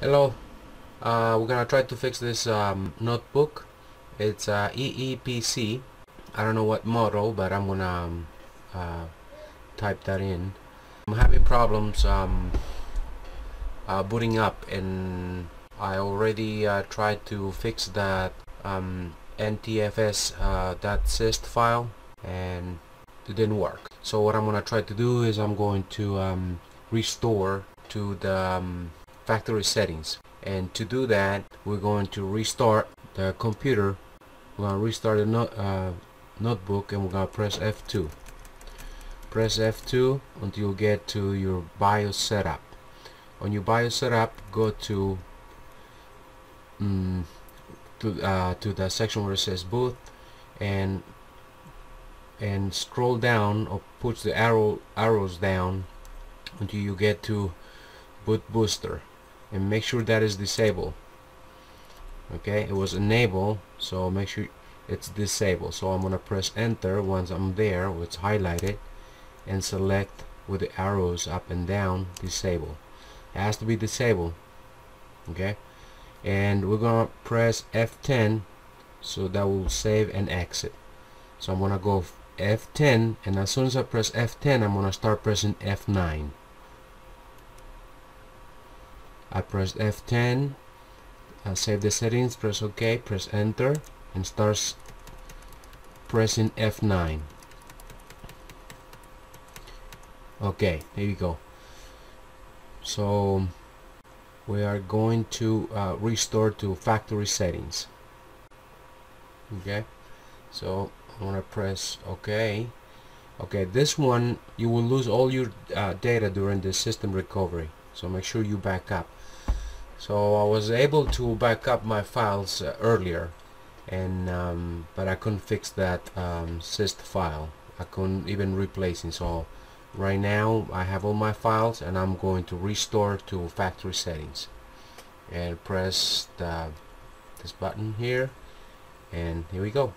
Hello, uh, we're gonna try to fix this um, notebook. It's uh, Eee PC. I don't know what model, but I'm gonna um, uh, type that in. I'm having problems um, uh, booting up, and I already uh, tried to fix that um, NTFS uh, .syst file, and it didn't work. So what I'm gonna try to do is I'm going to um, restore to the um, factory settings. And to do that we're going to restart the computer. We're going to restart the uh, notebook and we're going to press F2 press F2 until you get to your BIOS setup. On your BIOS setup go to um, to, uh, to the section where it says boot and and scroll down or push the arrow arrows down until you get to boot booster and make sure that is disabled. Okay it was enable so make sure it's disabled. So I'm gonna press enter once I'm there it's highlighted and select with the arrows up and down disable it has to be disabled okay? And we're gonna press F10 so that will save and exit. So I'm gonna go F10 and as soon as I press F10 I'm gonna start pressing F9 I press F10 I save the settings press OK press enter and starts pressing F9 okay here we go. So we are going to uh, restore to factory settings. Okay so I'm gonna press OK. Okay this one you will lose all your uh, data during the system recovery. So make sure you back up so I was able to back up my files uh, earlier and um, but I couldn't fix that um, file. I couldn't even replace it. So right now I have all my files and I'm going to restore to factory settings. And press the, this button here and here we go